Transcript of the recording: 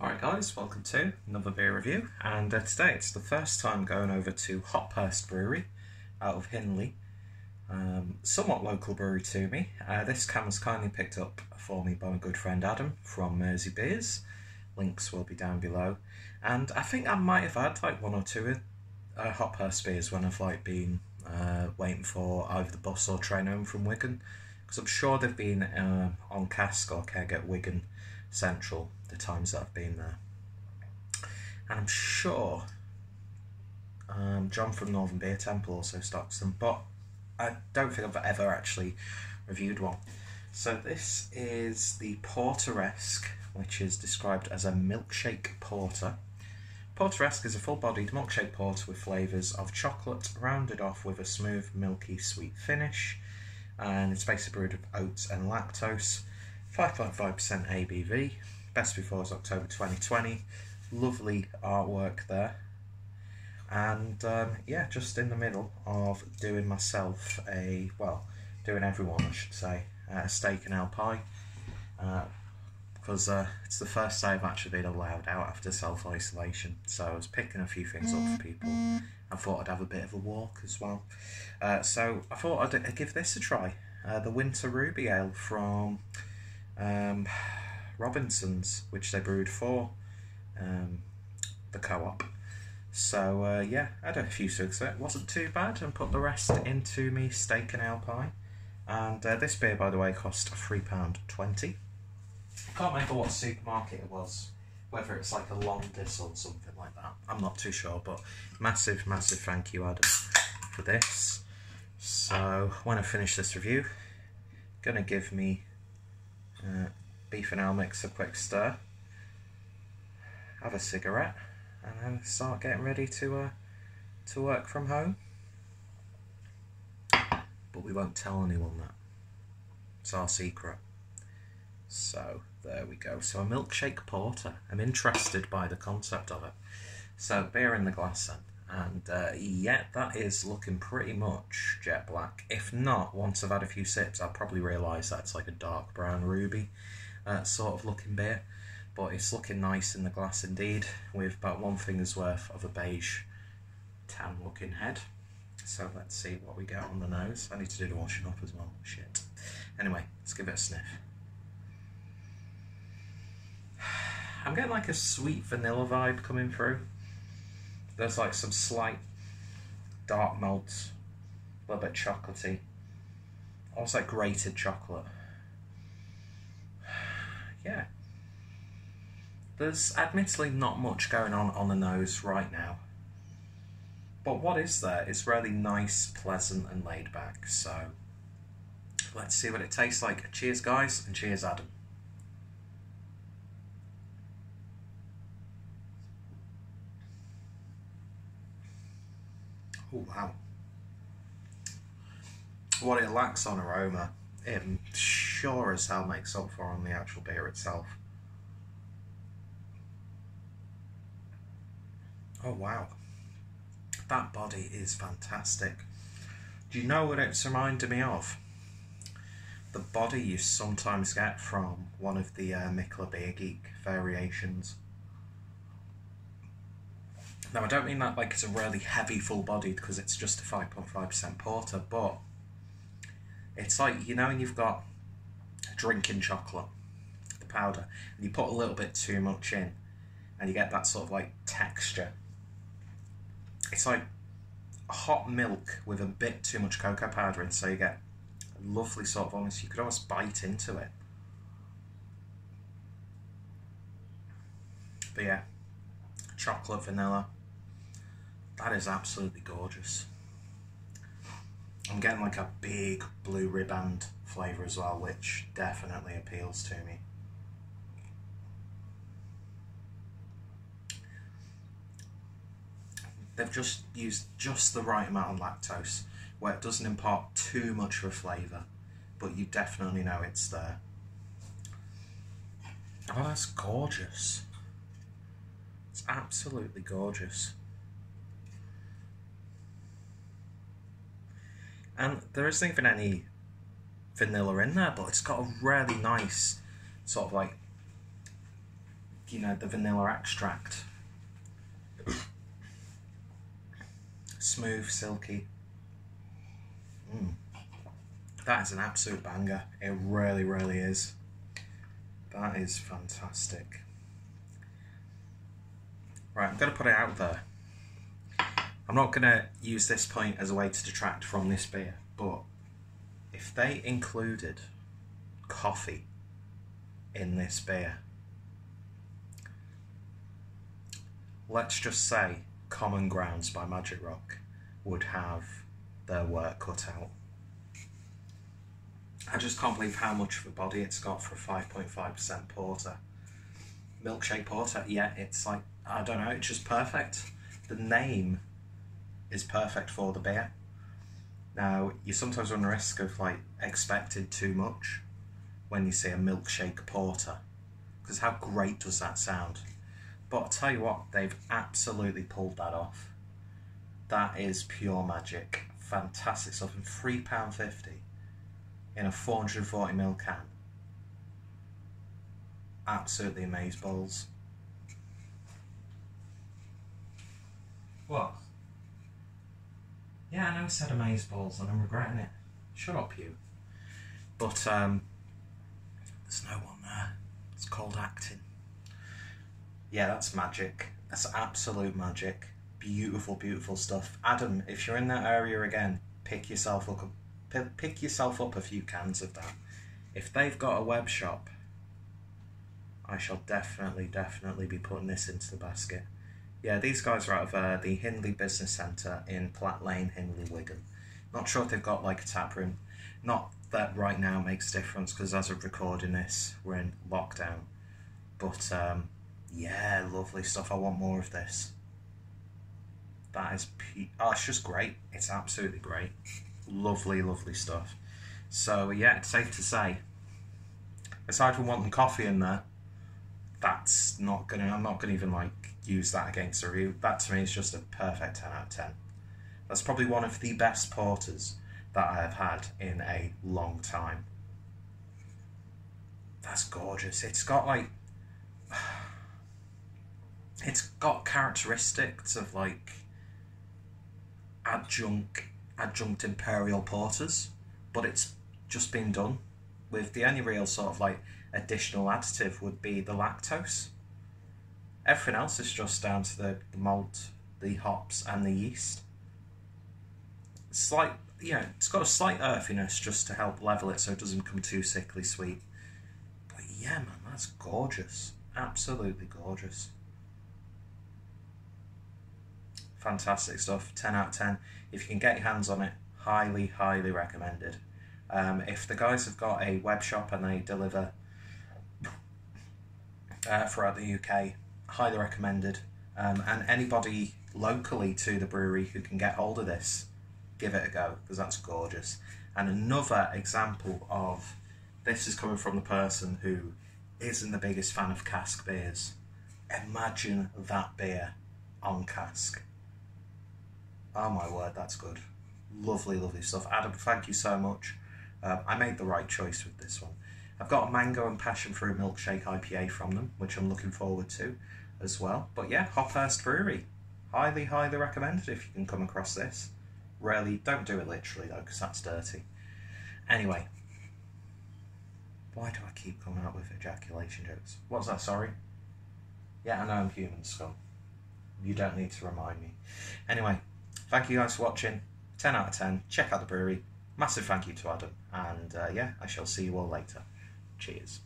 Alright guys, welcome to another beer review and uh, today it's the first time going over to Hophurst Brewery out of Hindley. Um, somewhat local brewery to me. Uh, this can was kindly picked up for me by my good friend Adam from Mersey Beers. Links will be down below. And I think I might have had like one or two uh, Hophurst beers when I've like been uh, waiting for either the bus or train home from Wigan. Because I'm sure they've been uh, on cask or keg at Wigan Central the times that I've been there. And I'm sure um, John from Northern Beer Temple also stocks them, but I don't think I've ever actually reviewed one. So this is the Porteresque, which is described as a milkshake porter. Porteresque is a full-bodied milkshake porter with flavours of chocolate, rounded off with a smooth, milky, sweet finish. And it's basically brewed with oats and lactose. 5.5% ABV. Best before is October 2020. Lovely artwork there. And um, yeah, just in the middle of doing myself a, well, doing everyone, I should say, a steak and ale pie. Because uh, uh, it's the first day I've actually been allowed out after self isolation. So I was picking a few things up for people. I thought I'd have a bit of a walk as well. Uh, so I thought I'd, I'd, give this a try. Uh, the Winter Ruby Ale from um, Robinson's, which they brewed for um, the co-op. So uh, yeah, I had a few swigs it. wasn't too bad, and put the rest into me steak and ale pie. And uh, this beer, by the way, cost three pound twenty. Can't remember what supermarket it was, whether it's like a Londis or something like that. I'm not too sure, but massive, massive thank you, Adam, for this. So when I finish this review, gonna give me uh, beef and ale mix a quick stir, have a cigarette, and then start getting ready to uh, to work from home. But we won't tell anyone that. It's our secret. So there we go. So a milkshake porter. I'm interested by the concept of it. So beer in the glass then. And uh, yeah, that is looking pretty much jet black. If not, once I've had a few sips, I'll probably realise that it's like a dark brown ruby uh, sort of looking beer. But it's looking nice in the glass indeed, with about one finger's worth of a beige tan looking head. So let's see what we get on the nose. I need to do the washing up as well. Shit. Anyway, let's give it a sniff. I'm getting like a sweet vanilla vibe coming through. There's like some slight dark malts, a little bit chocolatey. Almost like grated chocolate. Yeah. There's admittedly not much going on on the nose right now. But what is there is really nice, pleasant, and laid back. So let's see what it tastes like. Cheers, guys, and cheers, Adam. Oh, wow. What it lacks on aroma, it sure as hell makes up for on the actual beer itself. Oh, wow. That body is fantastic. Do you know what it's reminded me of? The body you sometimes get from one of the uh, Mikkeller Beer Geek variations. Now, I don't mean that like it's a really heavy full bodied because it's just a 5.5% porter, but it's like, you know, when you've got drinking chocolate, the powder, and you put a little bit too much in, and you get that sort of like texture. It's like hot milk with a bit too much cocoa powder in, so you get a lovely sort of almost, you could almost bite into it. But yeah, chocolate, vanilla, that is absolutely gorgeous. I'm getting like a big blue riband flavour as well, which definitely appeals to me. They've just used just the right amount of lactose, where it doesn't impart too much of a flavour, but you definitely know it's there. Oh, that's gorgeous. It's absolutely gorgeous. And there isn't even any vanilla in there, but it's got a really nice sort of like you know, the vanilla extract. Smooth, silky. Mm. That is an absolute banger. It really, really is. That is fantastic. Right, I'm going to put it out there. I'm not going to use this point as a way to detract from this beer, but if they included coffee in this beer, let's just say Common Grounds by Magic Rock would have their work cut out. I just can't believe how much of a body it's got for a 5.5% porter. Milkshake porter, yeah, it's like, I don't know, it's just perfect. The name is perfect for the beer. Now, you sometimes run the risk of like expected too much when you see a milkshake porter, because how great does that sound? But I'll tell you what, they've absolutely pulled that off. That is pure magic. Fantastic stuff. And £3.50 in a 440ml can. Absolutely amazing. What? Yeah, I know I said amaze balls and I'm regretting it. Shut up, you. But um, there's no one there. It's called acting. Yeah, that's magic. That's absolute magic. Beautiful, beautiful stuff. Adam, if you're in that area again, pick yourself up pick yourself up a few cans of that. If they've got a web shop, I shall definitely, definitely be putting this into the basket. Yeah, these guys are out of uh, the Hindley Business Centre in Platt Lane, Hindley, Wigan. Not sure if they've got like a tap room. Not that right now makes a difference because as of recording this, we're in lockdown. But um, yeah, lovely stuff. I want more of this. That is, oh, it's just great. It's absolutely great lovely, lovely stuff. So yeah, it's safe to say, aside from wanting coffee in there, that's not gonna. I'm not gonna even like use that against a review. That to me is just a perfect ten out of ten. That's probably one of the best porters that I have had in a long time. That's gorgeous. It's got like. It's got characteristics of like adjunct adjunct imperial porters, but it's just been done with the only real sort of like additional additive would be the lactose. Everything else is just down to the, the malt, the hops, and the yeast. Slight, you know, it's got a slight earthiness just to help level it so it doesn't become too sickly sweet. But yeah, man, that's gorgeous. Absolutely gorgeous. Fantastic stuff. 10 out of 10 if you can get your hands on it, highly, highly recommended. Um, if the guys have got a web shop and they deliver uh, throughout the UK, highly recommended. Um, and anybody locally to the brewery who can get hold of this, give it a go because that's gorgeous. And another example of this is coming from the person who isn't the biggest fan of cask beers. Imagine that beer on cask. Oh my word, that's good. Lovely, lovely stuff. Adam, thank you so much. Um, I made the right choice with this one. I've got a mango and passion fruit milkshake IPA from them, which I'm looking forward to as well. But yeah, Hophurst Brewery. Highly, highly recommended if you can come across this. Really, don't do it literally though, because that's dirty. Anyway, why do I keep coming up with ejaculation jokes? What's that, sorry? Yeah, I know I'm human scum. You don't need to remind me. Anyway, Thank you guys for watching. 10 out of 10. Check out the brewery. Massive thank you to Adam. And uh, yeah, I shall see you all later. Cheers.